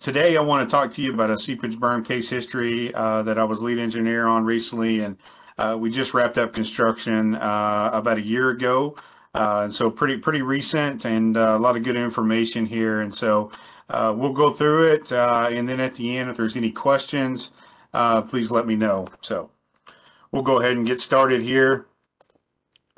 today I want to talk to you about a seepage berm case history uh, that I was lead engineer on recently, and uh, we just wrapped up construction uh, about a year ago. Uh, and so pretty pretty recent and uh, a lot of good information here. And so uh, we'll go through it, and then at the end, if there's any questions, please let me know. So we'll go ahead and get started here.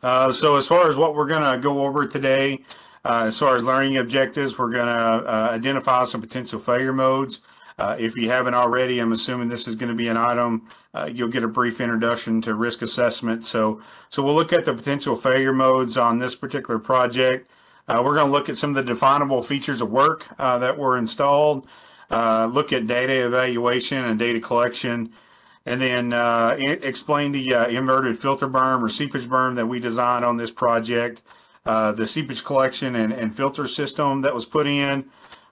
so as far as what we're going to go over today. Uh, as far as learning objectives, we're going to uh, identify some potential failure modes. Uh, if you haven't already, I'm assuming this is going to be an item. Uh, you'll get a brief introduction to risk assessment. So, so we'll look at the potential failure modes on this particular project. Uh, we're going to look at some of the definable features of work uh, that were installed. look at data evaluation and data collection and then uh, explain the uh, inverted filter berm or seepage berm that we designed on this project uh, the seepage collection and, and, filter system that was put in.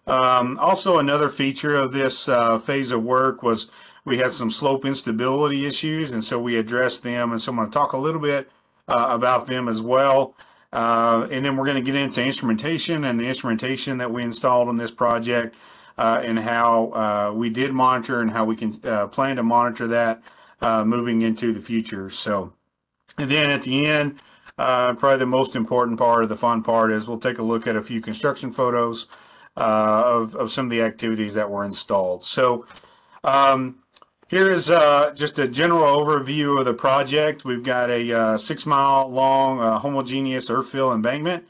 Um, also, another feature of this uh, phase of work was we had some slope instability issues, and so we addressed them. And so I'm going to talk a little bit uh, about them as well. Uh, and then we're going to get into instrumentation and the instrumentation that we installed on this project uh, and how we did monitor and how we can plan to monitor that moving into the future. So, and then at the end, uh, probably the most important part of the fun part is we'll take a look at a few construction photos uh, of, of some of the activities that were installed. So um, here is uh, just a general overview of the project. We've got a uh, six mile long uh, homogeneous earth fill embankment.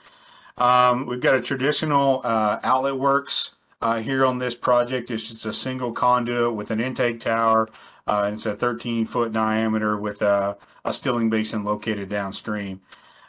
Um, we've got a traditional uh, outlet works here on this project. It's just a single conduit with an intake tower. And it's a 13 foot diameter with a a stilling basin located downstream.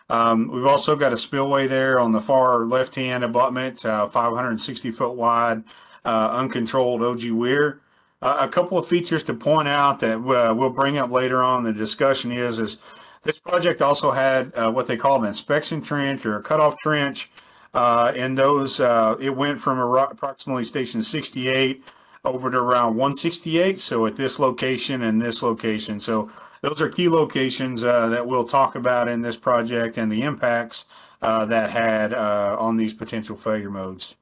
Um, we've also got a spillway there on the far left-hand abutment, uh, 560 foot wide, uh, uncontrolled ogee weir. Uh, a couple of features to point out that uh, we'll bring up later on the discussion is, is this project also had uh, what they call an inspection trench or a cutoff trench. Uh, and those, it went from approximately station 68 over to around 168. So at this location and this location. So those are key locations uh, that we'll talk about in this project and the impacts uh, that had uh, on these potential failure modes.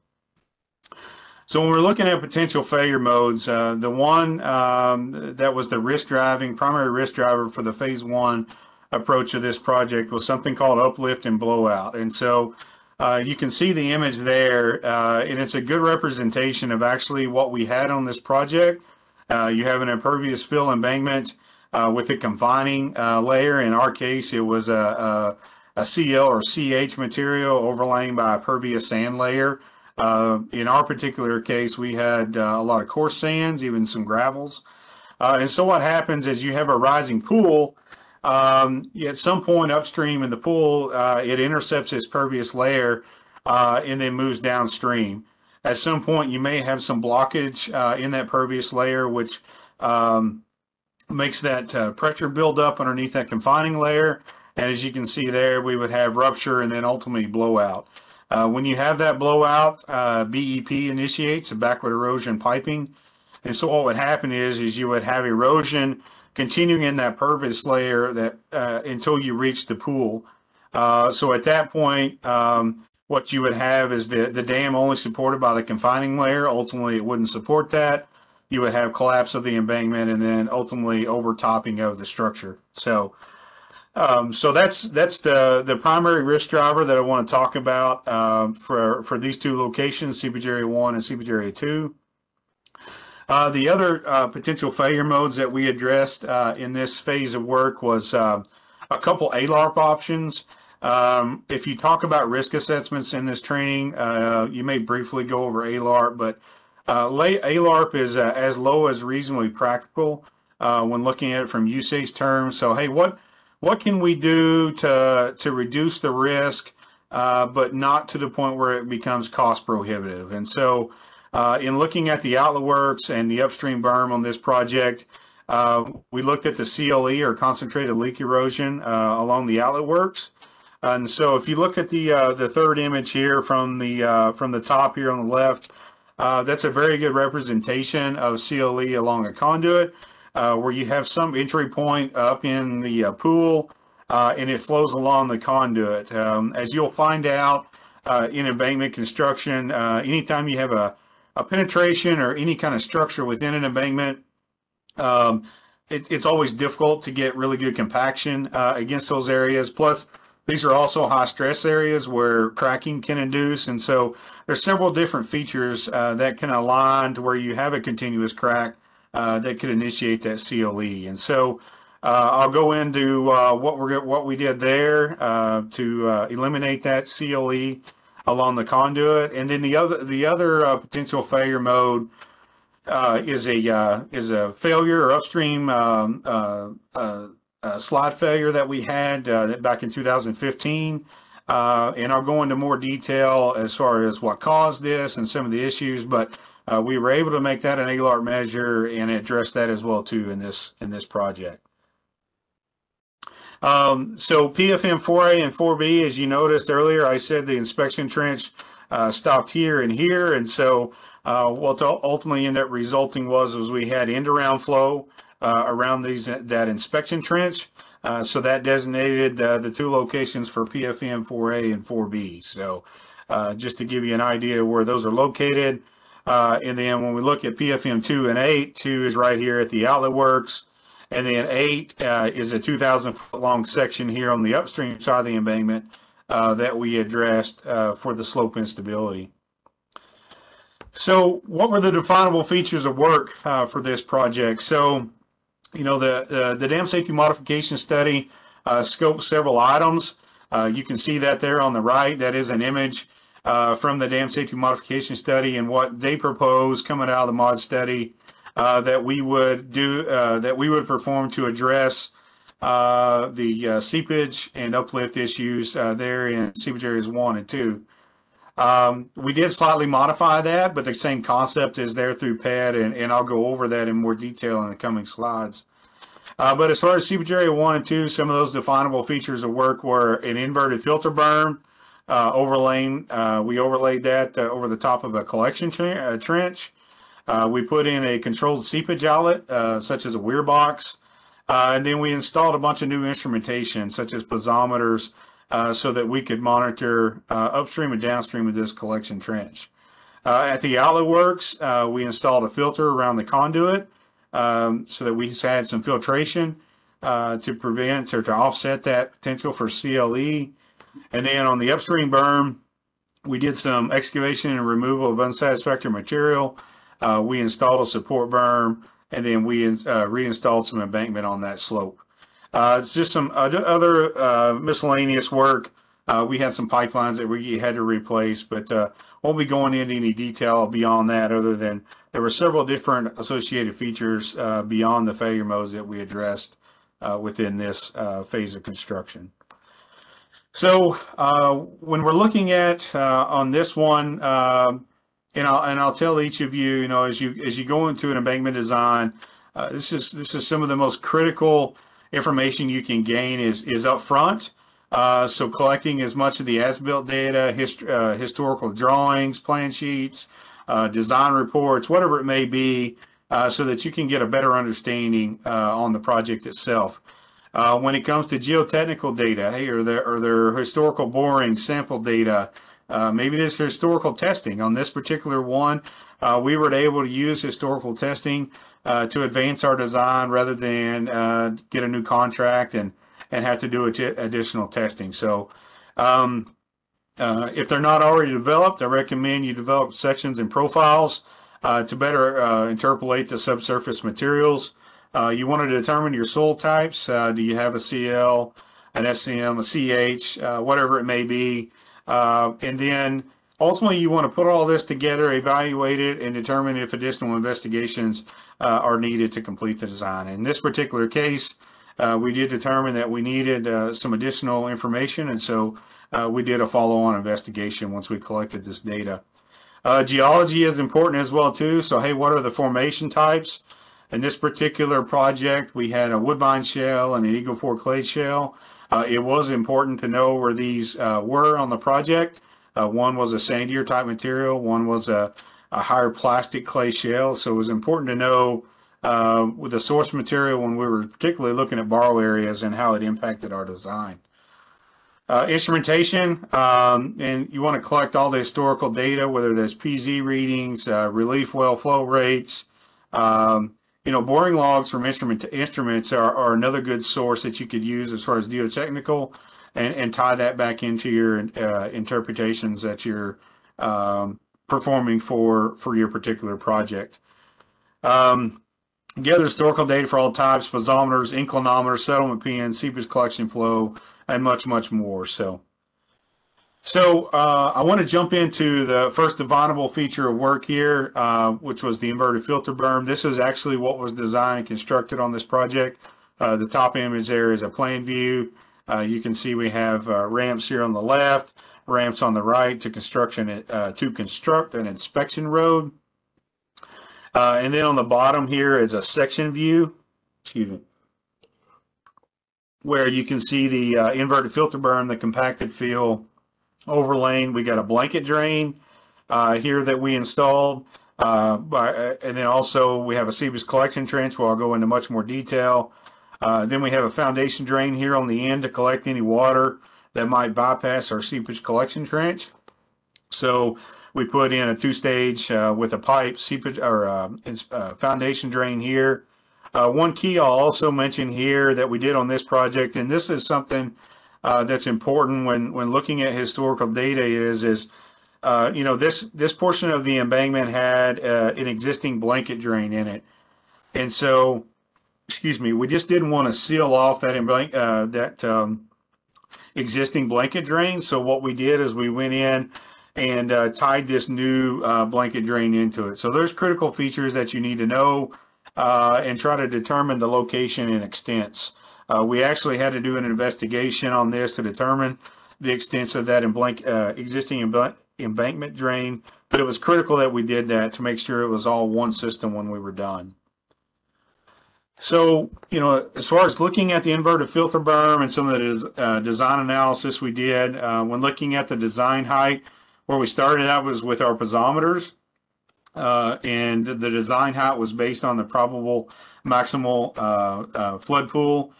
So when we're looking at potential failure modes, uh, the one um, that was the risk driving, primary risk driver for the phase one approach of this project was something called uplift and blowout. And so uh, you can see the image there, uh, and it's a good representation of actually what we had on this project. you have an impervious fill embankment uh, with a confining uh, layer. In our case, it was a, a, a, CL or CH material overlaying by a pervious sand layer. Uh, in our particular case, we had uh, a lot of coarse sands, even some gravels. Uh, and so what happens is you have a rising pool. Um, at some point upstream in the pool, uh, it intercepts this pervious layer and then moves downstream. At some point, you may have some blockage in that pervious layer, which um, makes that uh, pressure build up underneath that confining layer. And as you can see there, we would have rupture and then ultimately blowout. Uh, when you have that blowout, uh, BEP initiates a backward erosion piping. And so what would happen is, is you would have erosion continuing in that pervious layer that uh, until you reach the pool. Uh, so at that point, um, what you would have is the, the dam only supported by the confining layer. Ultimately, it wouldn't support that you would have collapse of the embankment and then ultimately overtopping of the structure. So, um, so that's that's the the primary risk driver that I want to talk about um, for for these two locations, area one and area two. Uh, the other uh, potential failure modes that we addressed uh, in this phase of work was uh, a couple ALARP options. Um, if you talk about risk assessments in this training, uh, you may briefly go over ALARP, but uh, ALARP is as low as reasonably practical when looking at it from USACE terms. So, hey, what what can we do to to reduce the risk, but not to the point where it becomes cost prohibitive? And so, uh, in looking at the outlet works and the upstream berm on this project, uh, we looked at the CLE or concentrated leak erosion along the outlet works. And so, if you look at the the third image here from the from the top here on the left. Uh, that's a very good representation of CLE along a conduit uh, where you have some entry point up in the uh, pool uh, and it flows along the conduit. Um, as you'll find out uh, in embankment construction, anytime you have a a penetration or any kind of structure within an embankment, um, it, it's always difficult to get really good compaction uh, against those areas. Plus, these are also high stress areas where cracking can induce. And so there's several different features uh, that can align to where you have a continuous crack uh, that could initiate that CLE. And so uh, I'll go into uh, what we're what we did there uh, to eliminate that CLE along the conduit, and then the other the other uh, potential failure mode uh, is a uh, is a failure or upstream um, uh, uh, uh, slide failure that we had back in 2015. Uh, and I'll go into more detail as far as what caused this and some of the issues, but we were able to make that an ALARP measure and address that as well too in this in this project. Um, so PFM 4A and 4B, as you noticed earlier, I said the inspection trench uh, stopped here and here. And so uh, what ultimately ended up resulting was, was we had end around flow uh, around these that inspection trench. Uh, so that designated uh, the two locations for PFM 4A and 4B. So uh, just to give you an idea where those are located. Uh and then when we look at PFM 2 and 8, 2 is right here at the outlet works. And then eight uh, is a 2,000 foot long section here on the upstream side of the embankment uh, that we addressed uh, for the slope instability. So what were the definable features of work uh, for this project? So, you know, the, the dam safety modification study uh, scoped several items. Uh, you can see that there on the right. That is an image from the dam safety modification study and what they propose coming out of the mod study uh, that we would do uh, that we would perform to address uh, the uh, seepage and uplift issues uh, there in seepage areas one and two. Um, we did slightly modify that, but the same concept is there through PED, and, and I'll go over that in more detail in the coming slides. Uh, but as far as seepage area one and two, some of those definable features of work were an inverted filter berm, uh, overlaying, uh, we overlaid that over the top of a collection trench. Uh, we put in a controlled seepage outlet, uh, such as a weir box, uh, and then we installed a bunch of new instrumentation, such as piezometers, uh, so that we could monitor uh, upstream and downstream of this collection trench. At the outlet works, we installed a filter around the conduit um, so that we had some filtration to prevent or to offset that potential for CLE. And then on the upstream berm, we did some excavation and removal of unsatisfactory material uh, we installed a support berm and then we uh, reinstalled some embankment on that slope. Uh, it's just some other uh, miscellaneous work. Uh, we had some pipelines that we had to replace, but uh, won't be going into any detail beyond that other than there were several different associated features beyond the failure modes that we addressed within this phase of construction. So when we're looking at on this one, um, and I'll and I'll tell each of you, you know, as you as you go into an embankment design, uh, this is this is some of the most critical information you can gain is is up front. Uh, so collecting as much of the as-built data, hist uh, historical drawings, plan sheets, uh, design reports, whatever it may be, uh, so that you can get a better understanding uh, on the project itself. when it comes to geotechnical data, hey, are there are there historical boring sample data? Uh, maybe this historical testing on this particular one. Uh, we were able to use historical testing uh, to advance our design rather than uh, get a new contract and and have to do additional testing. So, um, uh, if they're not already developed, I recommend you develop sections and profiles to better interpolate the subsurface materials. you want to determine your soil types. do you have a CL, an SCM, a CH, whatever it may be? Uh, and then ultimately you want to put all this together, evaluate it, and determine if additional investigations uh, are needed to complete the design. In this particular case, uh, we did determine that we needed uh, some additional information, and so uh, we did a follow-on investigation once we collected this data. Uh, geology is important as well too. So hey, what are the formation types? In this particular project, we had a woodbine shale and an Eagle Ford clay shale. Uh, it was important to know where these uh, were on the project. Uh, one was a sandier type material, one was a, a, higher plastic clay shale. So it was important to know uh, with the source material when we were particularly looking at borrow areas and how it impacted our design. Uh, instrumentation, um, and you want to collect all the historical data, whether that's PZ readings, uh, relief well flow rates. Um, you know, boring logs from instrument to instruments are, are another good source that you could use as far as geotechnical and, and tie that back into your uh, interpretations that you're um, performing for, for your particular project. Um, gather historical data for all types, piezometers, inclinometers, settlement pins, seepage collection flow, and much, much more. So, so uh, I want to jump into the first definable feature of work here, uh, which was the inverted filter berm. This is actually what was designed and constructed on this project. Uh, the top image there is a plan view. Uh, you can see we have uh, ramps here on the left, ramps on the right to construction uh, to construct an inspection road. and then on the bottom here is a section view. Excuse me where you can see the inverted filter berm, the compacted fill overlaying. We got a blanket drain uh, here that we installed. Uh, by, uh, and then also we have a seepage collection trench where I'll go into much more detail. Uh, then we have a foundation drain here on the end to collect any water that might bypass our seepage collection trench. So we put in a two-stage uh, with a pipe seepage or foundation drain here uh, one key I'll also mention here that we did on this project, and this is something uh, that's important when when looking at historical data is is uh, you know this this portion of the embankment had uh, an existing blanket drain in it, and so excuse me, we just didn't want to seal off that embank uh, that um, existing blanket drain. So what we did is we went in and uh, tied this new blanket drain into it. So there's critical features that you need to know uh, and try to determine the location and extents. Uh, we actually had to do an investigation on this to determine the extent of that emblank, uh, existing embankment drain, but it was critical that we did that to make sure it was all one system when we were done. So, you know, as far as looking at the inverted filter berm and some of the uh, design analysis we did, uh, when looking at the design height, where we started out was with our piezometers. Uh, and the design height was based on the probable maximal uh, uh, flood pool.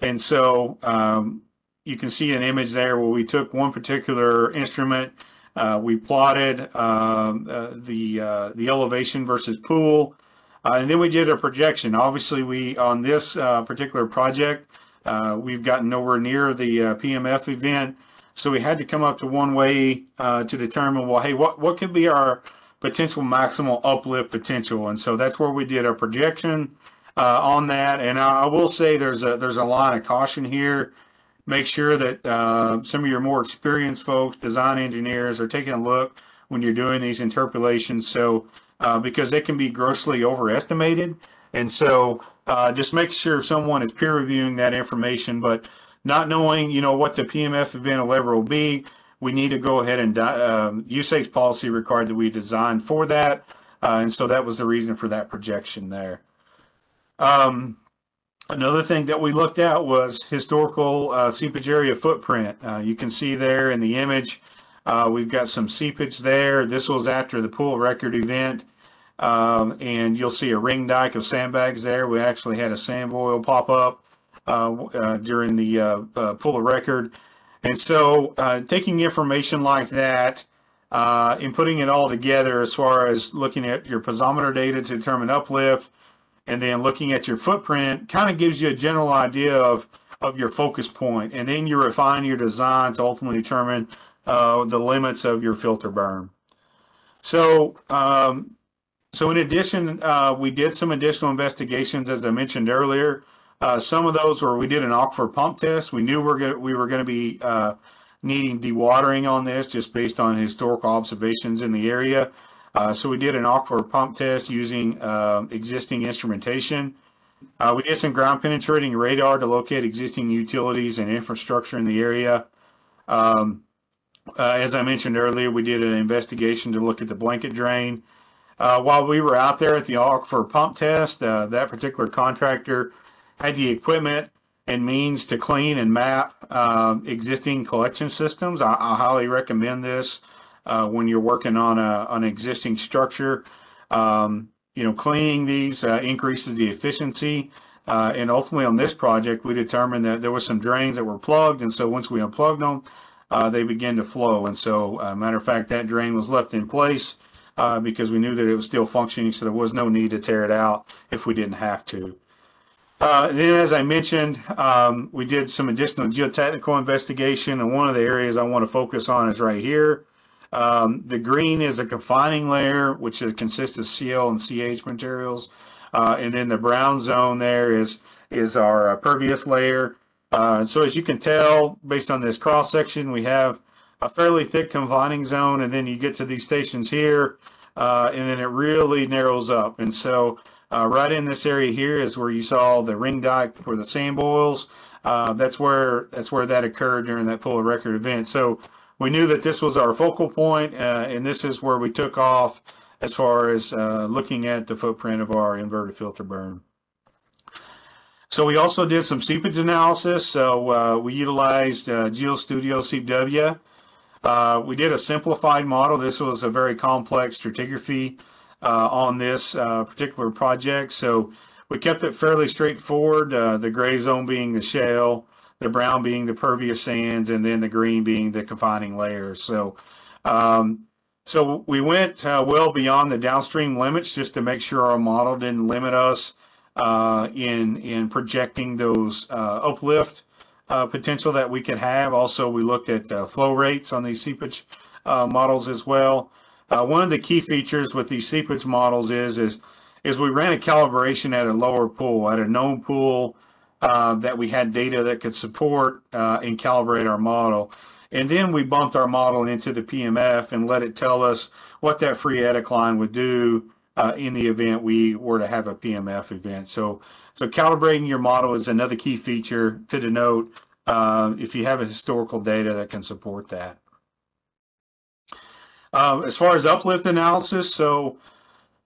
And so um, you can see an image there where we took one particular instrument, uh, we plotted um, uh, the uh, the elevation versus pool, and then we did a projection. Obviously, we on this particular project, we've gotten nowhere near the PMF event, so we had to come up to one way to determine, well, hey, what what could be our potential maximal uplift potential. And so that's where we did our projection uh, on that. And I, will say there's a there's a line of caution here. Make sure that uh, some of your more experienced folks, design engineers, are taking a look when you're doing these interpolations. So uh, because they can be grossly overestimated. And so uh, just make sure someone is peer reviewing that information, but not knowing, you know, what the PMF event level will be, we need to go ahead and um, USACE policy required that we design for that. Uh, and so that was the reason for that projection there. Um, another thing that we looked at was historical uh, seepage area footprint. Uh, you can see there in the image, uh, we've got some seepage there. This was after the pool record event. Um, and you'll see a ring dike of sandbags there. We actually had a sand boil pop up uh, uh, during the uh, pool record. And so taking information like that and putting it all together as far as looking at your piezometer data to determine uplift and then looking at your footprint kind of gives you a general idea of, of your focus. And then you refine your design to ultimately determine uh, the limits of your filter berm. So, um, so in addition, uh, we did some additional investigations, as I mentioned earlier. Uh, some of those where we did an aquifer pump test. We knew we're gonna, we were going to be uh, needing dewatering on this just based on historical observations in the area. Uh, so we did an aquifer pump test using um, existing instrumentation. Uh, we did some ground penetrating radar to locate existing utilities and infrastructure in the area. Um, uh, as I mentioned earlier, we did an investigation to look at the blanket drain. Uh, while we were out there at the aquifer pump test, that particular contractor had the equipment and means to clean and map uh, existing collection systems. I, I highly recommend this uh, when you're working on a, an existing structure. Um, you know, cleaning these uh, increases the efficiency Uh, and ultimately on this project, we determined that there were some drains that were plugged. And so once we unplugged them, uh, they began to flow. And so, uh, matter of fact, that drain was left in place uh, because we knew that it was still functioning. So there was no need to tear it out if we didn't have to. Uh, then, as I mentioned, um, we did some additional geotechnical investigation, and one of the areas I want to focus on is right here. Um, the green is a confining layer, which consists of CL and CH materials, uh, and then the brown zone there is is our uh, pervious layer. Uh, so as you can tell, based on this cross section, we have a fairly thick confining zone, and then you get to these stations here, uh, and then it really narrows up. And so uh, right in this area here is where you saw the ring dike for the sand boils. Uh, that's where that's where that occurred during that pool of record event. So we knew that this was our focal point, uh, and this is where we took off as far as uh, looking at the footprint of our inverted filter berm. So we also did some seepage analysis. So uh, we utilized uh, GeoStudio SeepW. Uh, we did a simplified model. This was a very complex stratigraphy uh, on this uh, particular project. So we kept it fairly straightforward. Uh, the gray zone being the shale, the brown being the pervious sands, and then the green being the confining layers. So, um, so we went uh, well beyond the downstream limits just to make sure our model didn't limit us uh, in in projecting those uh, uplift potential that we could have. Also, we looked at flow rates on these seepage models as well. Uh, one of the key features with these seepage models is is is we ran a calibration at a lower pool, at a known pool uh, that we had data that could support uh, and calibrate our model. And then we bumped our model into the PMF and let it tell us what that phreatic line would do uh, in the event we were to have a PMF event. So, so calibrating your model is another key feature to denote uh, if you have a historical data that can support that. Um, as far as uplift analysis, so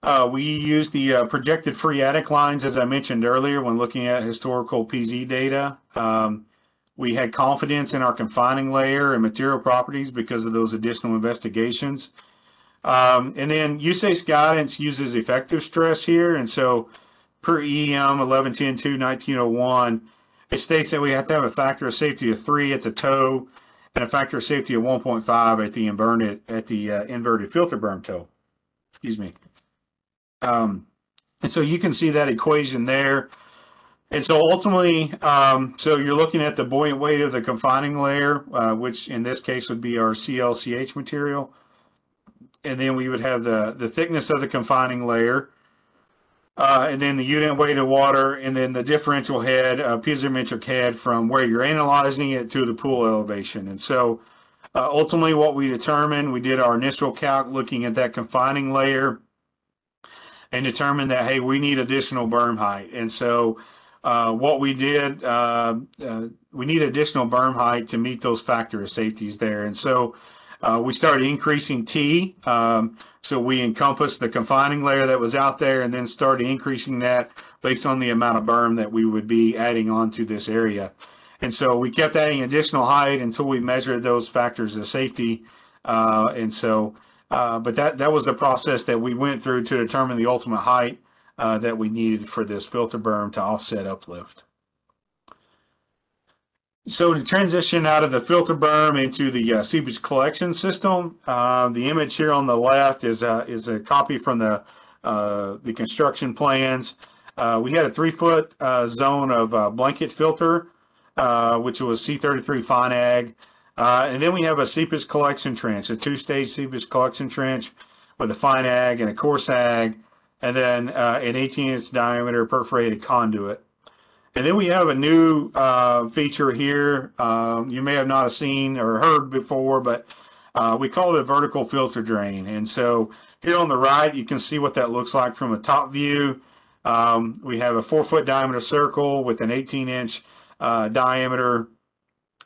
uh, we use the uh, projected phreatic lines, as I mentioned earlier, when looking at historical PZ data. Um, we had confidence in our confining layer and material properties because of those additional investigations. Um, and then USACE guidance uses effective stress here. And so per EM 1110-2-1901, it states that we have to have a factor of safety of three at the toe and a factor of safety of 1.5 at the inverted at the uh, inverted filter berm toe. Excuse me. Um, and so you can see that equation there. And so ultimately, um, so you're looking at the buoyant weight of the confining layer, uh, which in this case would be our CLCH material. And then we would have the, the thickness of the confining layer, uh, and then the unit weight of water, and then the differential head, uh, piezometric head from where you're analyzing it to the pool elevation. And so uh, ultimately what we determined, we did our initial calc looking at that confining layer and determined that, hey, we need additional berm height. And so uh, what we did, uh, uh, we need additional berm height to meet those factor of safeties there. And so uh, we started increasing T. Um, so we encompassed the confining layer that was out there and then started increasing that based on the amount of berm that we would be adding onto this area. And so we kept adding additional height until we measured those factors of safety. Uh, and so, uh, but that, that was the process that we went through to determine the ultimate height uh, that we needed for this filter berm to offset uplift. So to transition out of the filter berm into the uh, seepage collection system, uh, the image here on the left is a, is a copy from the uh, the construction plans. Uh, we had a three foot uh, zone of blanket filter, which was C33 fine ag. And then we have a seepage collection trench, a two stage seepage collection trench with a fine ag and a coarse ag, and then an 18 inch diameter perforated conduit. And then we have a new uh, feature here. Um, you may have not seen or heard before, but uh, we call it a vertical filter drain. And so here on the right, you can see what that looks like from a top view. Um, we have a four foot diameter circle with an 18 inch uh, diameter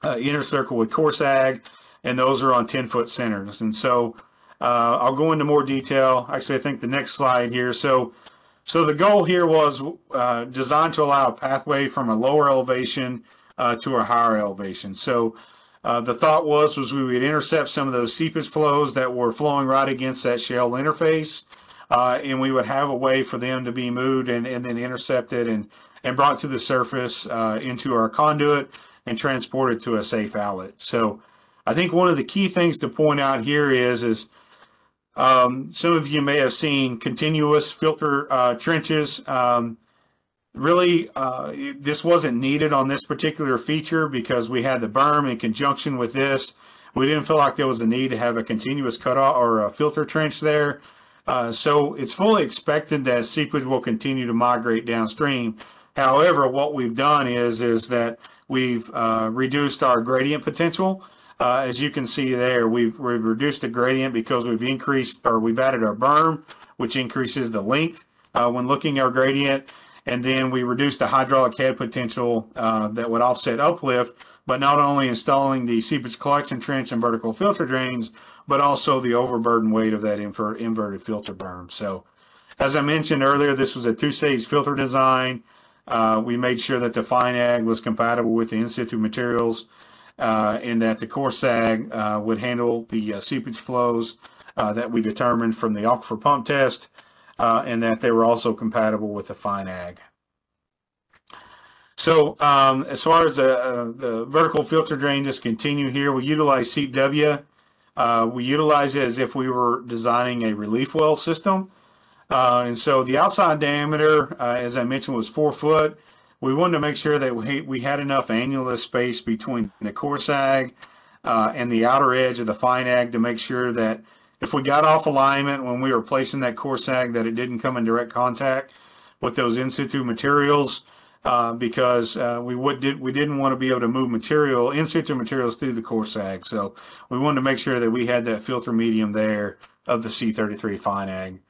uh, inner circle with coarse ag, and those are on 10 foot centers. And so uh, I'll go into more detail. Actually, I think the next slide here. So so the goal here was uh, designed to allow a pathway from a lower elevation uh, to a higher elevation. So uh, the thought was was we would intercept some of those seepage flows that were flowing right against that shale interface. uh, and we would have a way for them to be moved and, and then intercepted and, and brought to the surface into our conduit and transported to a safe outlet. So I think one of the key things to point out here is, is um, some of you may have seen continuous filter uh, trenches. Um, really, uh, this wasn't needed on this particular feature because we had the berm in conjunction with this. We didn't feel like there was a need to have a continuous cutoff or a filter trench there. Uh, so it's fully expected that seepage will continue to migrate downstream. However, what we've done is is that we've uh, reduced our gradient potential. Uh, as you can see there, we've, we've reduced the gradient because we've increased or we've added our berm, which increases the length uh, when looking at our gradient. And then we reduced the hydraulic head potential uh, that would offset uplift, but not only installing the seepage collection trench and vertical filter drains, but also the overburden weight of that inver inverted filter berm. So as I mentioned earlier, this was a two-stage filter design. Uh, we made sure that the fine ag was compatible with the in-situ materials uh, and that the coarse ag uh, would handle the uh, seepage flows uh, that we determined from the aquifer pump test uh, and that they were also compatible with the fine ag. So um, as far as the, the vertical filter drain just continue here, we utilize. Uh, we utilize it as if we were designing a relief well system. Uh, and so the outside diameter, uh, as I mentioned, was four foot. We wanted to make sure that we, we had enough annulus space between the coarse ag uh, and the outer edge of the fine ag to make sure that if we got off alignment when we were placing that coarse ag, that it didn't come in direct contact with those in situ materials. Uh, because uh, we would did we didn't want to be able to move material in situ materials through the coarse ag, so we wanted to make sure that we had that filter medium there of the C33 FineAg.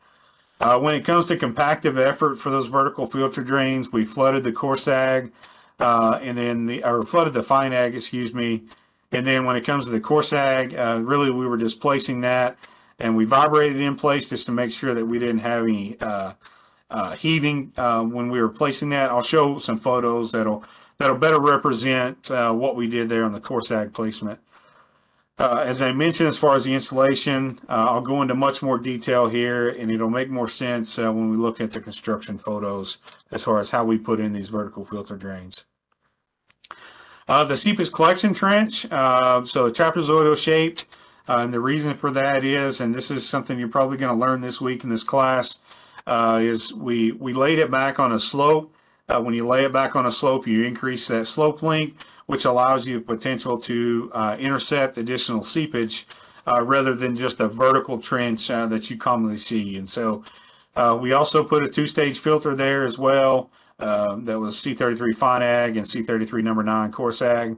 Uh, when it comes to compactive effort for those vertical filter drains, we flooded the coarse ag, uh, and then the or flooded the fine ag, excuse me, and then when it comes to the coarse ag, uh, really we were just placing that, and we vibrated in place just to make sure that we didn't have any uh, uh, heaving uh, when we were placing that. I'll show some photos that'll that'll better represent uh, what we did there on the coarse ag placement. Uh, as I mentioned, as far as the installation, uh, I'll go into much more detail here, and it'll make more sense uh, when we look at the construction photos as far as how we put in these vertical filter drains. the seepage collection trench, so trapezoidal shaped, and the reason for that is, and this is something you're probably going to learn this week in this class, uh, is we, we laid it back on a slope. Uh, when you lay it back on a slope, you increase that slope length, which allows you potential to uh, intercept additional seepage uh, rather than just a vertical trench uh, that you commonly see. And so uh, we also put a two-stage filter there as well. that was C33 FineAg and C33 number 9 coarse ag.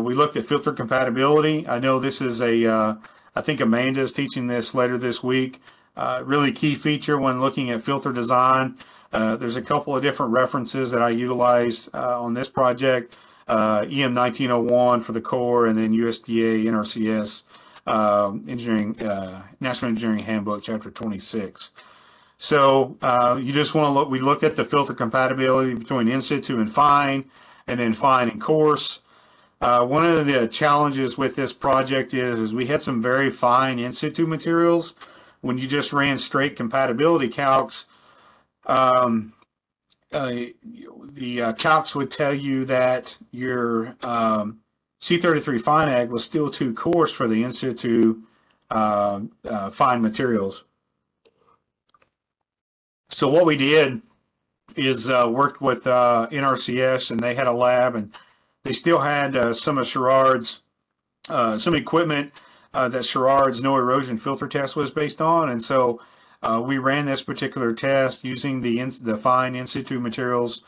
we looked at filter compatibility. I know this is a. I think Amanda is teaching this later this week. Uh, really key feature when looking at filter design. Uh, there's a couple of different references that I utilized uh, on this project. Uh, EM 1901 for the core and then USDA NRCS um, Engineering uh, National Engineering Handbook Chapter 26. So uh, you just want to look, we looked at the filter compatibility between in situ and fine and then fine and coarse. one of the challenges with this project is, is we had some very fine in situ materials when you just ran straight compatibility calcs, um, uh, the uh, would tell you that your um, C33 FineAg was still too coarse for the in situ uh, uh, fine materials. So what we did is uh, worked with uh, NRCS and they had a lab and they still had uh, some of Sherard's uh, some equipment that Sherard's no erosion filter test was based on. And so we ran this particular test using the in, the fine in situ materials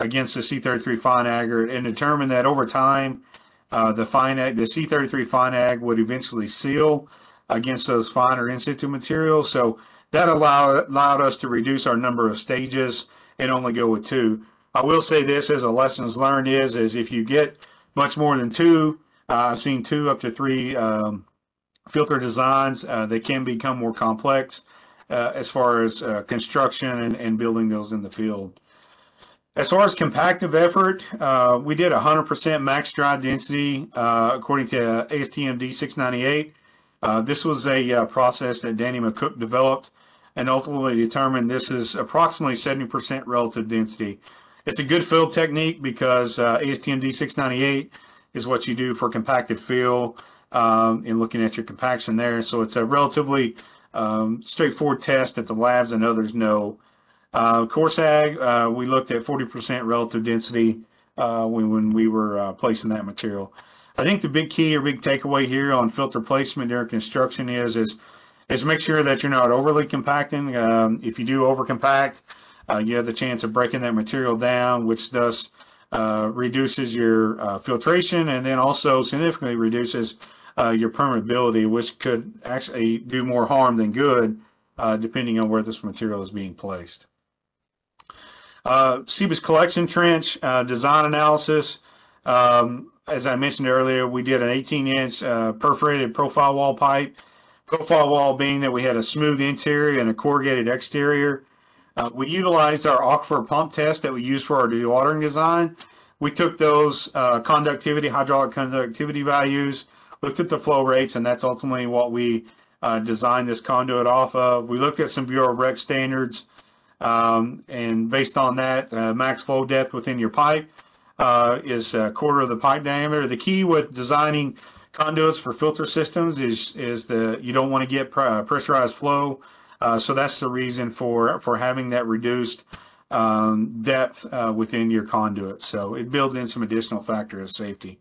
against the C33 FineAg and determined that over time, uh, the fine the C33 FineAg would eventually seal against those finer in situ materials. So that allowed allowed us to reduce our number of stages and only go with two. I will say this as a lessons learned is is if you get much more than two, uh, I've seen two up to three um, filter designs, uh, they can become more complex uh, as far as uh, construction and, and, building those in the field. As far as compactive effort, uh, we did 100% max dry density uh, according to ASTM D698. Uh, this was a process that Danny McCook developed and ultimately determined this is approximately 70% relative density. It's a good fill technique because uh, ASTM D698 is what you do for compacted fill um, in looking at your compaction there. So it's a relatively um, straightforward test that the labs and others know. Uh, Coarse ag, uh, we looked at 40% relative density uh, when, when we were uh, placing that material. I think the big key or big takeaway here on filter placement during construction is is is make sure that you're not overly compacting. Um, if you do over compact, uh, you have the chance of breaking that material down, which thus uh, reduces your filtration and then also significantly reduces your permeability, which could actually do more harm than good, depending on where this material is being placed. Uh, Seepage collection trench uh, design analysis. Um, as I mentioned earlier, we did an 18 inch uh, perforated profile wall pipe. Profile wall being that we had a smooth interior and a corrugated exterior. Uh, we utilized our aquifer pump test that we used for our dewatering design. We took those uh, conductivity, hydraulic conductivity values, looked at the flow rates, and that's ultimately what we uh, designed this conduit off of. We looked at some Bureau of Rec standards, um, and based on that, uh, max flow depth within your pipe uh, is a quarter of the pipe diameter. The key with designing conduits for filter systems is is the you don't want to get pressurized flow. Uh, so that's the reason for for having that reduced um, depth uh, within your conduit. So it builds in some additional factor of safety.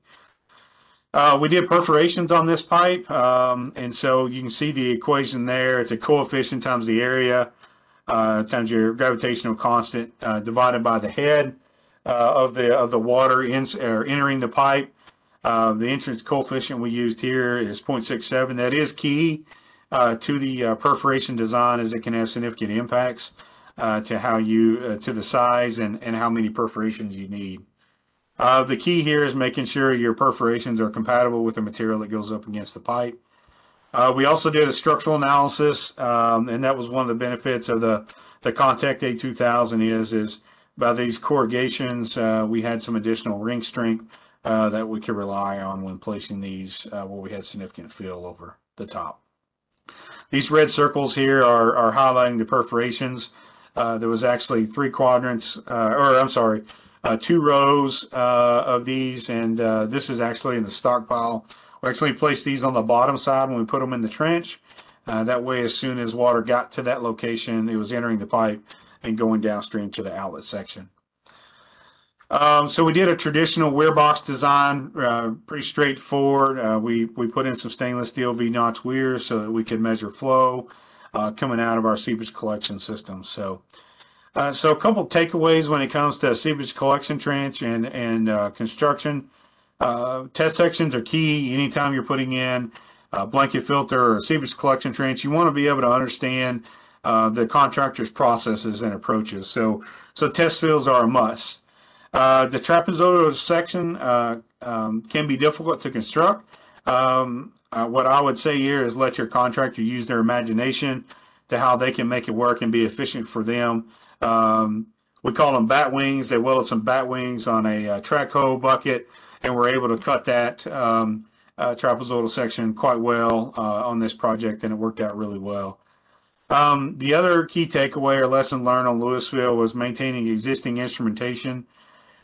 Uh, we did perforations on this pipe, um, and so you can see the equation there. It's a coefficient times the area uh, times your gravitational constant uh, divided by the head uh, of the of the water in, or entering the pipe. Uh, the entrance coefficient we used here is 0.67. That is key uh, to the uh, perforation design, as it can have significant impacts to how you to the size and and how many perforations you need. The key here is making sure your perforations are compatible with the material that goes up against the pipe. Uh, we also did a structural analysis, um, and that was one of the benefits of the the Contech A2000 is is by these corrugations, uh, we had some additional ring strength uh, that we could rely on when placing these uh, where we had significant fill over the top. These red circles here are, are highlighting the perforations. Uh, there was actually three quadrants, uh, or I'm sorry, two rows of these, and this is actually in the stockpile. We actually placed these on the bottom side when we put them in the trench. Uh, that way, as soon as water got to that location, it was entering the pipe and going downstream to the outlet section. Um, so we did a traditional weir box design, uh, pretty straightforward. Uh, we we put in some stainless steel V-notch weirs so that we could measure flow coming out of our seepage collection system. So uh, so a couple takeaways when it comes to seepage collection trench and, and uh, construction. Uh, test sections are key anytime you're putting in a blanket filter or a seepage collection trench. You want to be able to understand uh, the contractor's processes and approaches. So, so test fields are a must. Uh, the trapezoidal section uh, um, can be difficult to construct. Um, what I would say here is let your contractor use their imagination to how they can make it work and be efficient for them. Um, we call them bat wings. They welded some bat wings on a uh, trackhoe bucket, and we're able to cut that um, uh, trapezoidal section quite well uh, on this project, and it worked out really well. Um, the other key takeaway or lesson learned on Lewisville was maintaining existing instrumentation.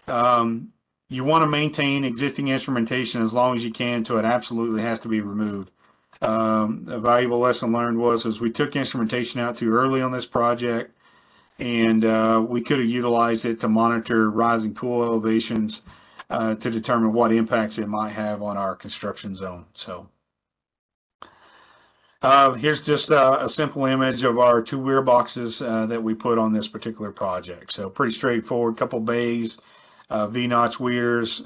Um, you want to maintain existing instrumentation as long as you can until it absolutely has to be removed. Um, a valuable lesson learned was as we took instrumentation out too early on this project, and uh, we could have utilized it to monitor rising pool elevations uh, to determine what impacts it might have on our construction zone. So uh, here's just uh, a simple image of our two weir boxes uh, that we put on this particular project. So pretty straightforward, couple bays, uh, V-notch weirs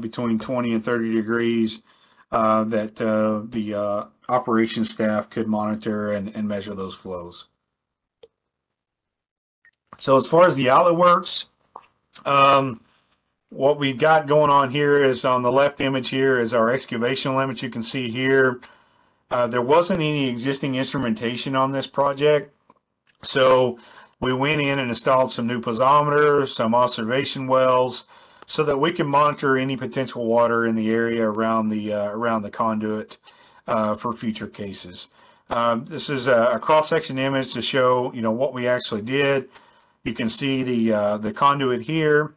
between 20 and 30 degrees that the operations staff could monitor and, and measure those flows. So as far as the outlet works, um, what we've got going on here is on the left image here is our excavation limit. You can see here, uh, there wasn't any existing instrumentation on this project. So we went in and installed some new piezometers, some observation wells, so that we can monitor any potential water in the area around the uh, around the conduit uh, for future cases. Um, this is a, a cross-section image to show, you know, what we actually did. You can see the uh, the conduit here.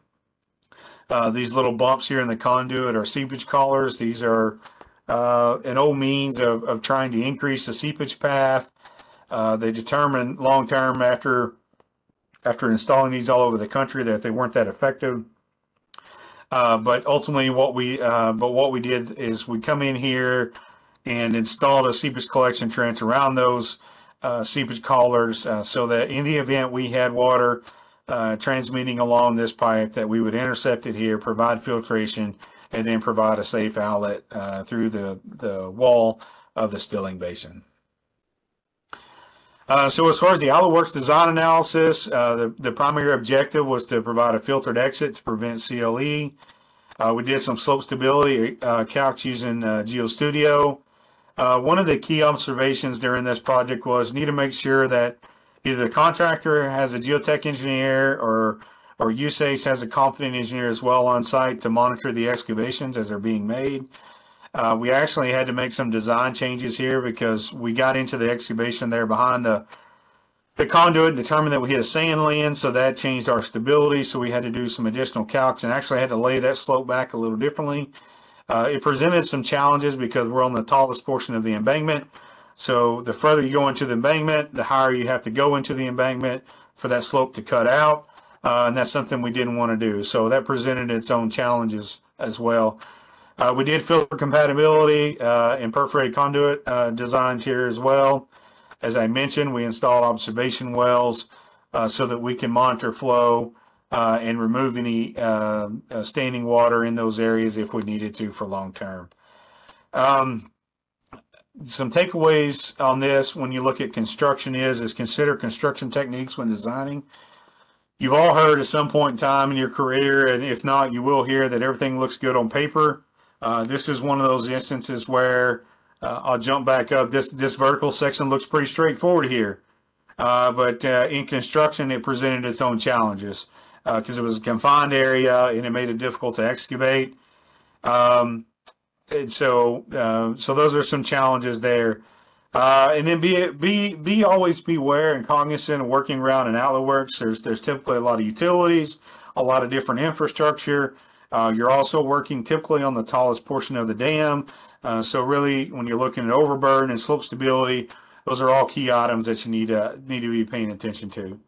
Uh, these little bumps here in the conduit are seepage collars. These are uh, an old means of, of trying to increase the seepage path. Uh, they determined long term after after installing these all over the country that they weren't that effective. Uh, but ultimately, what we uh, but what we did is we come in here and installed a seepage collection trench around those seepage collars so that in the event we had water uh, transmitting along this pipe that we would intercept it here, provide filtration, and then provide a safe outlet uh, through the, the wall of the stilling basin. Uh, so as far as the outlet Works design analysis, uh, the, the primary objective was to provide a filtered exit to prevent CLE. Uh, we did some slope stability uh, calcs using GeoStudio. One of the key observations during this project was need to make sure that either the contractor has a geotech engineer or or USACE has a competent engineer as well on site to monitor the excavations as they're being made. Uh, we actually had to make some design changes here because we got into the excavation there behind the the conduit and determined that we hit a sand lens, so that changed our stability. So we had to do some additional calcs and actually had to lay that slope back a little differently. Uh, it presented some challenges because we're on the tallest portion of the embankment. So the further you go into the embankment, the higher you have to go into the embankment for that slope to cut out. Uh, and that's something we didn't want to do. So that presented its own challenges as well. Uh, we did filter compatibility uh, and perforated conduit uh, designs here as well. As I mentioned, we installed observation wells uh, so that we can monitor flow uh, and remove any standing water in those areas if we needed to for long term. Um, some takeaways on this when you look at construction is is consider construction techniques when designing you've all heard at some point in time in your career and if not you will hear that everything looks good on paper uh, this is one of those instances where uh, I'll jump back up. This this vertical section looks pretty straightforward here, uh, but uh, in construction it presented its own challenges because uh, it was a confined area and it made it difficult to excavate. Um, and so uh, so those are some challenges there. and then be be be always beware and cognizant of working around an outlet works. There's there's typically a lot of utilities, a lot of different infrastructure. Uh, you're also working typically on the tallest portion of the dam. Uh, so really, when you're looking at overburden and slope stability, those are all key items that you need to need to be paying attention to.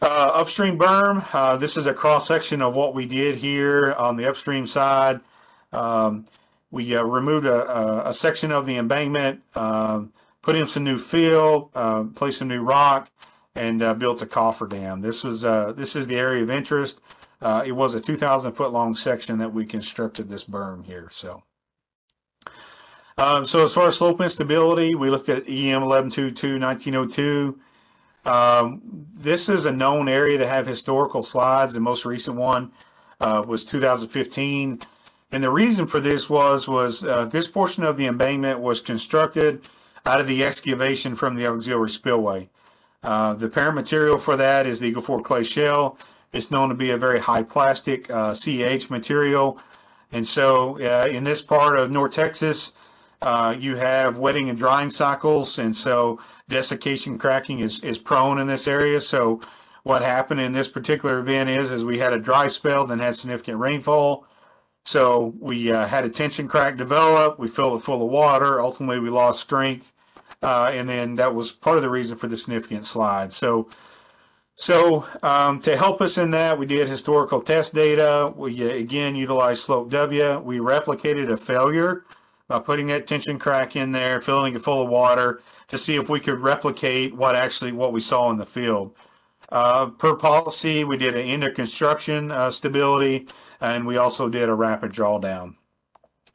Uh, upstream berm. Uh, this is a cross section of what we did here on the upstream side. Um, we uh, removed a, a, a, section of the embankment, um, put in some new fill, uh, placed some new rock, and built a cofferdam. This was this is the area of interest. Uh, it was a 2,000 foot long section that we constructed this berm here. So, um, so as far as slope instability, we looked at EM 1122 1902. Um, this is a known area to have historical slides. The most recent one uh, was 2015. And the reason for this was was uh, this portion of the embankment was constructed out of the excavation from the auxiliary spillway. Uh, the parent material for that is the Eagle Ford clay shale. It's known to be a very high plastic uh, CH material. And so uh, in this part of North Texas, uh, you have wetting and drying cycles. And so desiccation cracking is, is prone in this area. So what happened in this particular event is, is we had a dry spell, then had significant rainfall. So we uh, had a tension crack develop. We filled it full of water. Ultimately, we lost strength. Uh, and then that was part of the reason for the significant slide. So so um, to help us in that, we did historical test data. We uh, again utilized SLOPE/W. We replicated a failure by putting that tension crack in there, filling it full of water to see if we could replicate what actually what we saw in the field. Uh, per policy, we did an end of construction uh, stability, and we also did a rapid drawdown.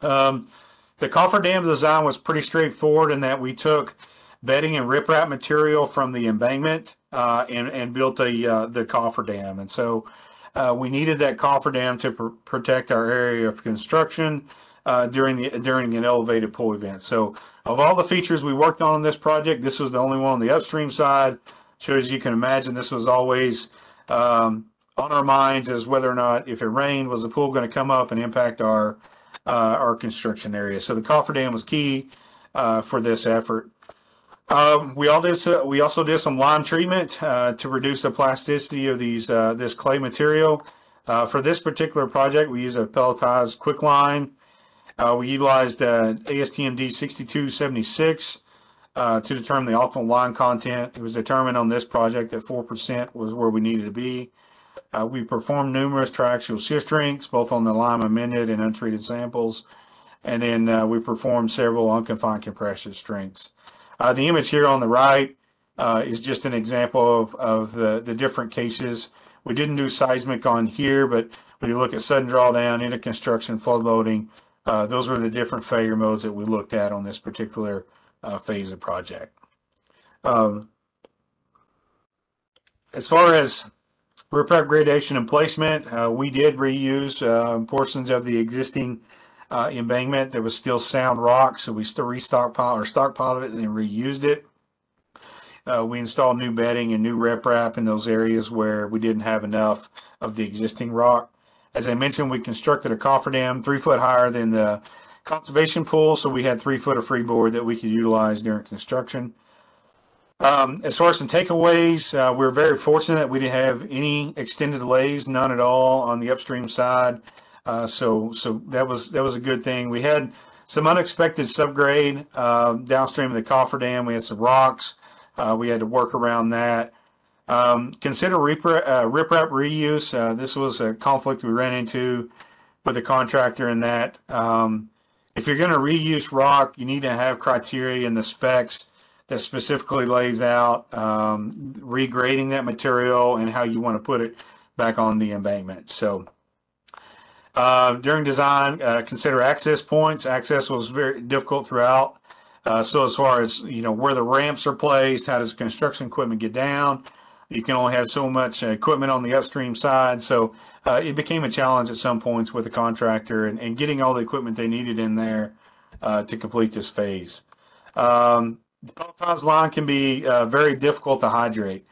Um, the cofferdam design was pretty straightforward in that we took bedding and riprap material from the embankment uh, and, and built a uh, the cofferdam. And so uh, we needed that cofferdam to pr- protect our area of construction uh, during the during an elevated pool event. So of all the features we worked on in this project, this was the only one on the upstream side. So as you can imagine, this was always um, on our minds as whether or not if it rained, was the pool going to come up and impact our uh, our construction area. So the cofferdam was key uh, for this effort. Um, we all did. We also did some lime treatment uh, to reduce the plasticity of these uh, this clay material. Uh, for this particular project, we use a pelletized quicklime. Uh, we utilized ASTM D6276 uh, to determine the optimal lime content. It was determined on this project that 4% was where we needed to be. Uh, we performed numerous triaxial shear strengths, both on the lime amended and untreated samples. And then uh, we performed several unconfined compression strengths. Uh, the image here on the right uh, is just an example of, of the, the different cases. We didn't do seismic on here, but when you look at sudden drawdown, into construction, flood loading, uh, those were the different failure modes that we looked at on this particular uh, phase of project. Um, as far as riprap gradation and placement, uh, we did reuse uh, portions of the existing uh, embankment. There was still sound rock, so we still restockpiled or stockpiled it and then reused it. Uh, we installed new bedding and new riprap in those areas where we didn't have enough of the existing rock. As I mentioned, we constructed a cofferdam three foot higher than the conservation pool, so we had three foot of freeboard that we could utilize during construction. Um, as far as some takeaways, uh, we're very fortunate that we didn't have any extended delays, none at all on the upstream side. Uh, so, so that was that was a good thing. We had some unexpected subgrade uh, downstream of the cofferdam. We had some rocks. Uh, we had to work around that. Um, consider riprap, uh, riprap reuse. Uh, this was a conflict we ran into with the contractor in that um, if you're going to reuse rock, you need to have criteria in the specs that specifically lays out um, regrading that material and how you want to put it back on the embankment. So uh, during design, uh, consider access points. Access was very difficult throughout. Uh, so as far as you know where the ramps are placed, how does construction equipment get down? You can only have so much equipment on the upstream side, so uh, it became a challenge at some points with the contractor and, and getting all the equipment they needed in there uh, to complete this phase. Um, the pelletized lime can be uh, very difficult to hydrate,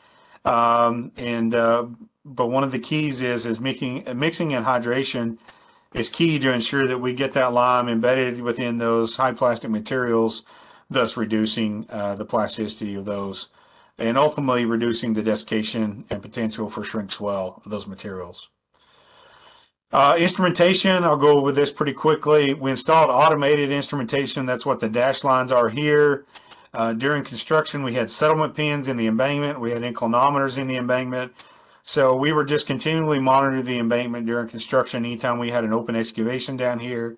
um, and uh, but one of the keys is is mixing mixing and hydration is key to ensure that we get that lime embedded within those high plastic materials, thus reducing uh, the plasticity of those and ultimately reducing the desiccation and potential for shrink swell of those materials. Uh, instrumentation, I'll go over this pretty quickly. We installed automated instrumentation. That's what the dash lines are here. Uh, during construction, we had settlement pins in the embankment. We had inclinometers in the embankment. So we were just continually monitoring the embankment during construction anytime we had an open excavation down here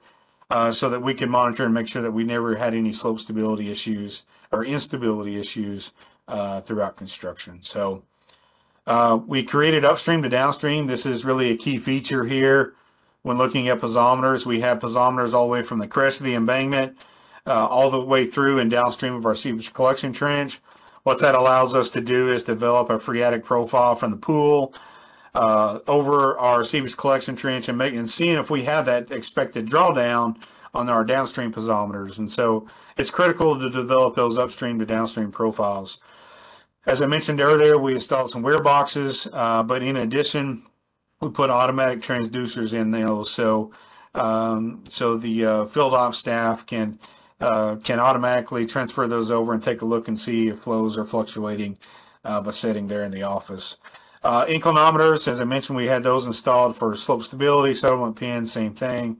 uh, so that we could monitor and make sure that we never had any slope stability issues or instability issues uh, throughout construction. So uh, we created upstream to downstream. This is really a key feature here when looking at piezometers. We have piezometers all the way from the crest of the embankment uh, all the way through and downstream of our seepage collection trench. What that allows us to do is develop a phreatic profile from the pool uh, over our seepage collection trench and make and seeing if we have that expected drawdown on our downstream piezometers. And so it's critical to develop those upstream to downstream profiles. As I mentioned earlier, we installed some weir boxes, uh, but in addition, we put automatic transducers in those. So, um, so the uh, field ops staff can uh, can automatically transfer those over and take a look and see if flows are fluctuating uh, by sitting there in the office. Uh, inclinometers, as I mentioned, we had those installed for slope stability, settlement pins, same thing.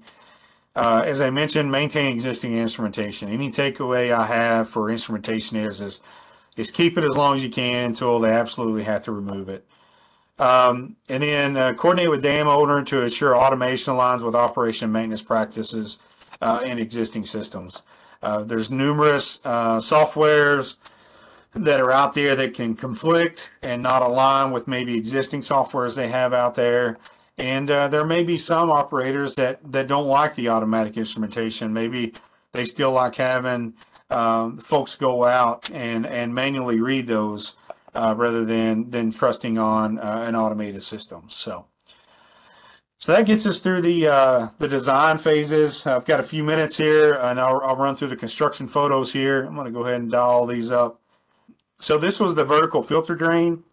Uh, as I mentioned, maintain existing instrumentation. Any takeaway I have for instrumentation is, is, is keep it as long as you can until they absolutely have to remove it. Um, and then uh, coordinate with dam owner to ensure automation aligns with operation maintenance practices uh, in existing systems. Uh, there's numerous uh, softwares that are out there that can conflict and not align with maybe existing softwares they have out there. And uh, there may be some operators that, that don't like the automatic instrumentation. Maybe they still like having um, folks go out and, and manually read those uh, rather than, than trusting on uh, an automated system. So. So that gets us through the uh, the design phases. I've got a few minutes here, and I'll, I'll run through the construction photos here. I'm going to go ahead and dial these up. So this was the vertical filter drain.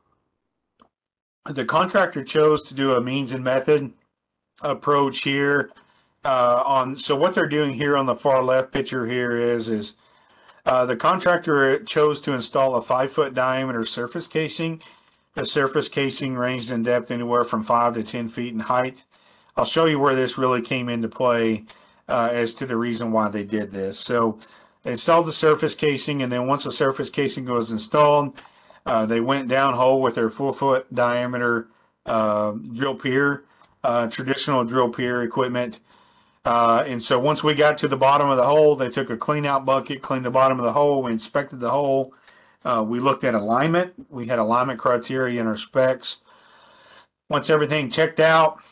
The contractor chose to do a means and method approach here. Uh, on so what they're doing here on the far left picture here is is Uh, the contractor chose to install a five foot diameter surface casing. The surface casing ranged in depth anywhere from five to 10 feet in height. I'll show you where this really came into play uh, as to the reason why they did this. So they installed the surface casing, and then once the surface casing was installed, uh, they went down hole with their four foot diameter uh, drill pier, uh, traditional drill pier equipment. Uh, and so once we got to the bottom of the hole, they took a clean out bucket, cleaned the bottom of the hole, we inspected the hole. Uh, we looked at alignment. We had alignment criteria in our specs. Once everything checked out,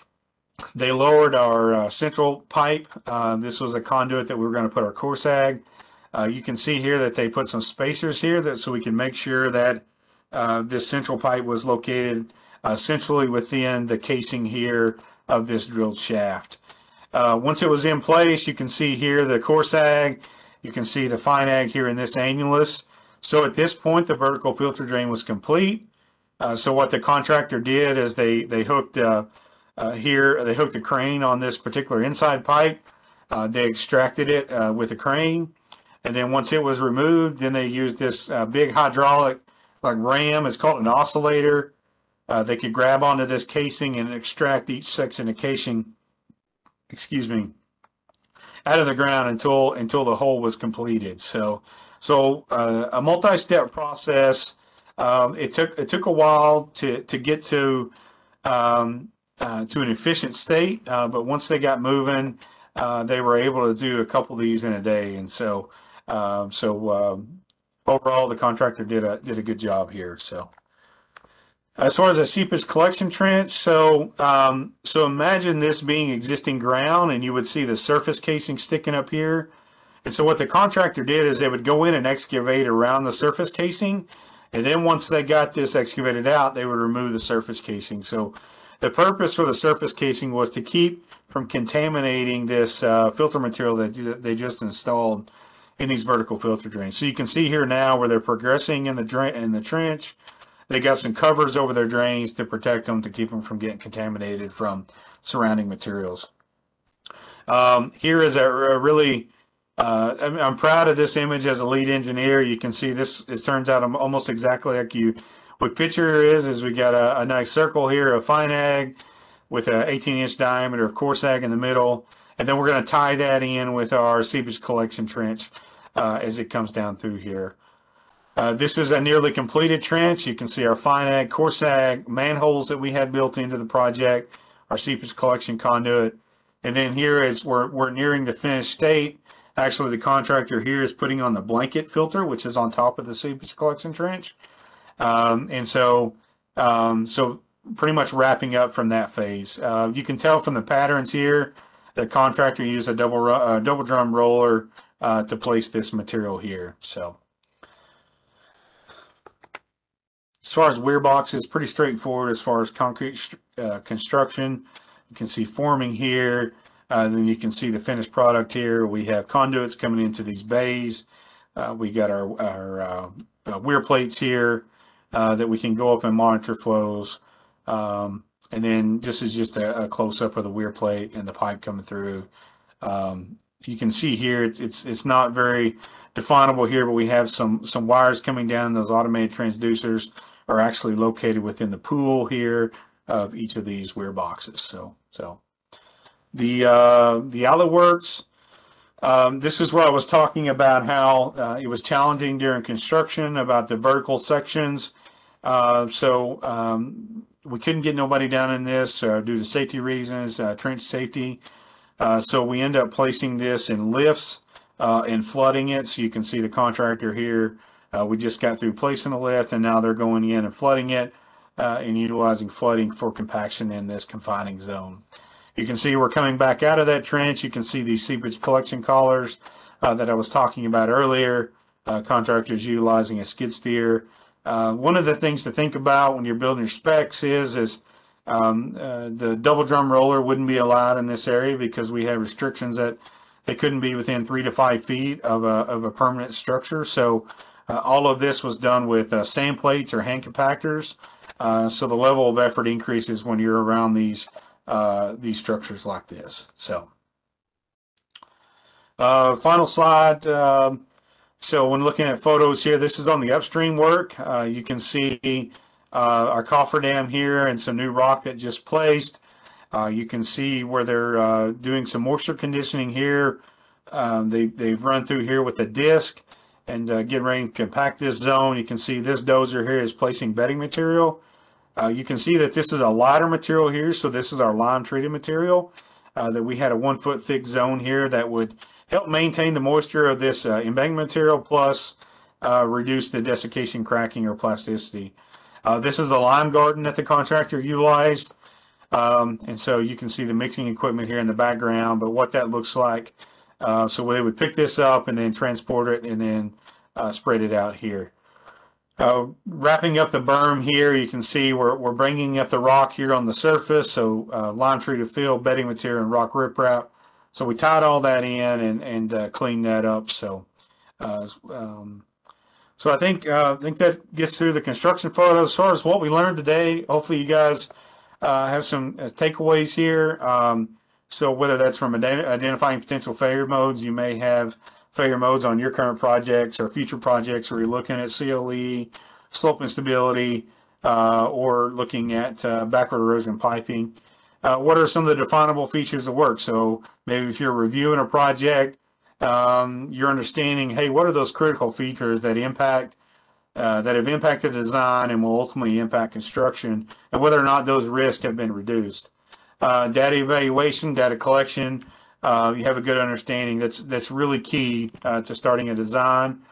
they lowered our uh, central pipe. Uh, this was a conduit that we were going to put our coarse ag. Uh, you can see here that they put some spacers here that so we can make sure that uh, this central pipe was located uh, centrally within the casing here of this drilled shaft. Uh, once it was in place, you can see here the coarse ag. You can see the fine ag here in this annulus. So at this point, the vertical filter drain was complete. Uh, so what the contractor did is they they hooked uh, uh, here they hooked the crane on this particular inside pipe. They extracted it with a crane, and then once it was removed, then they used this big hydraulic like ram. It's called an oscillator. they could grab onto this casing and extract each section of casing. Excuse me out of the ground until until the hole was completed. So so uh, a multi-step process. Um, it took it took a while to to get to um, uh, to an efficient state, uh, but once they got moving, uh, they were able to do a couple of these in a day, and so um, so um, overall the contractor did a did a good job here. So. As far as a seepage collection trench, so um, so imagine this being existing ground, and you would see the surface casing sticking up here. And so what the contractor did is they would go in and excavate around the surface casing, and then once they got this excavated out, they would remove the surface casing. So the purpose for the surface casing was to keep from contaminating this uh, filter material that they just installed in these vertical filter drains. So you can see here now where they're progressing in the drain in the trench they got some covers over their drains to protect them to keep them from getting contaminated from surrounding materials. Um, here is a, a really, uh, I'm, I'm, proud of this image as a lead engineer. You can see this, it turns out almost exactly like you would picture is, is we got a, a nice circle here of fine ag with an 18 inch diameter of coarse ag in the middle. And then we're going to tie that in with our seepage collection trench uh, as it comes down through here. Uh, this is a nearly completed trench. You can see our fine ag, coarse ag, manholes that we had built into the project, our seepage collection conduit. And then here is we're, we're nearing the finished state. Actually, the contractor here is putting on the blanket filter, which is on top of the seepage collection trench. Um, and so, um, so pretty much wrapping up from that phase. Uh, you can tell from the patterns here, the contractor used a double, uh, double drum roller uh, to place this material here. So. As far as weir boxes, pretty straightforward as far as concrete uh, construction. You can see forming here. Uh, then you can see the finished product here. We have conduits coming into these bays. Uh, we got our, our uh, uh, weir plates here uh, that we can go up and monitor flows. Um, and then this is just a, a close-up of the weir plate and the pipe coming through. Um, you can see here, it's, it's, it's not very definable here, but we have some, some wires coming down, those automated transducers are actually located within the pool here of each of these weir boxes. So, so the uh, the outlet works. Um, this is where I was talking about how uh, it was challenging during construction about the vertical sections. Uh, so um, we couldn't get nobody down in this uh, due to safety reasons, uh, trench safety. Uh, so we end up placing this in lifts and flooding it. So you can see the contractor here uh, we just got through placing a lift and now they're going in and flooding it uh, and utilizing flooding for compaction in this confining zone. You can see we're coming back out of that trench. You can see these seepage collection collars uh, that I was talking about earlier. Uh, contractors utilizing a skid steer. Uh, one of the things to think about when you're building your specs is, is um, uh, the double drum roller wouldn't be allowed in this area because we had restrictions that they couldn't be within three to five feet of a, of a permanent structure. So uh, all of this was done with uh, sand plates or hand compactors. Uh, so the level of effort increases when you're around these uh, these structures like this. So, uh, final slide. Um, So when looking at photos here, this is on the upstream work. You can see uh, our cofferdam here and some new rock that just placed. Uh, you can see where they're uh, doing some moisture conditioning here. Um, they, they've run through here with a disc and uh, getting ready to compact this zone. You can see this dozer here is placing bedding material. Uh, you can see that this is a lighter material here. So this is our lime treated material uh, that we had a one foot thick zone here that would help maintain the moisture of this uh, embankment material plus reduce the desiccation, cracking, or plasticity. Uh, this is the lime garden that the contractor utilized. Um, and so you can see the mixing equipment here in the background, but what that looks like. Uh, so they would pick this up and then transport it and then uh, spread it out here. Uh, wrapping up the berm here, you can see we're, we're bringing up the rock here on the surface. So uh, lime treated fill, bedding material, and rock riprap. So we tied all that in and, and uh, cleaned that up. So, uh, um, so I think uh, I think that gets through the construction photos. As far as what we learned today, hopefully you guys uh, have some uh, takeaways here. Um, so whether that's from ident- identifying potential failure modes, you may have failure modes on your current projects or future projects where you're looking at CLE, slope instability, uh, or looking at uh, backward erosion piping. Uh, what are some of the definable features of work? So maybe if you're reviewing a project, um, you're understanding, hey, what are those critical features that impact uh, that have impacted design and will ultimately impact construction, and whether or not those risks have been reduced. Uh, data evaluation, data collection, uh, you have a good understanding. That's that's really key uh, to starting a design.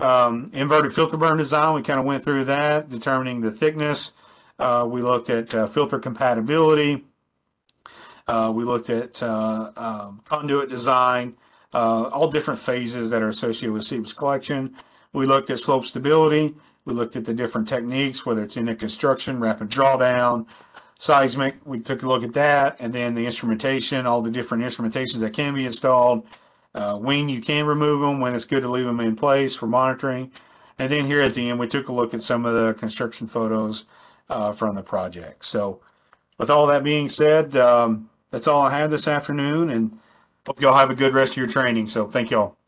Um, inverted filter berm design, we kind of went through that, determining the thickness. Uh, we looked at uh, filter compatibility. Uh, we looked at uh, um, conduit design, uh, all different phases that are associated with seepage collection. We looked at slope stability. We looked at the different techniques, whether it's in a construction, rapid drawdown, seismic. We took a look at that, and then the instrumentation, all the different instrumentations that can be installed. Uh, wing, you can remove them when it's good to leave them in place for monitoring. And then here at the end, we took a look at some of the construction photos uh, from the project. So, with all that being said, um, that's all I had this afternoon, and hope y'all have a good rest of your training. So, thank y'all.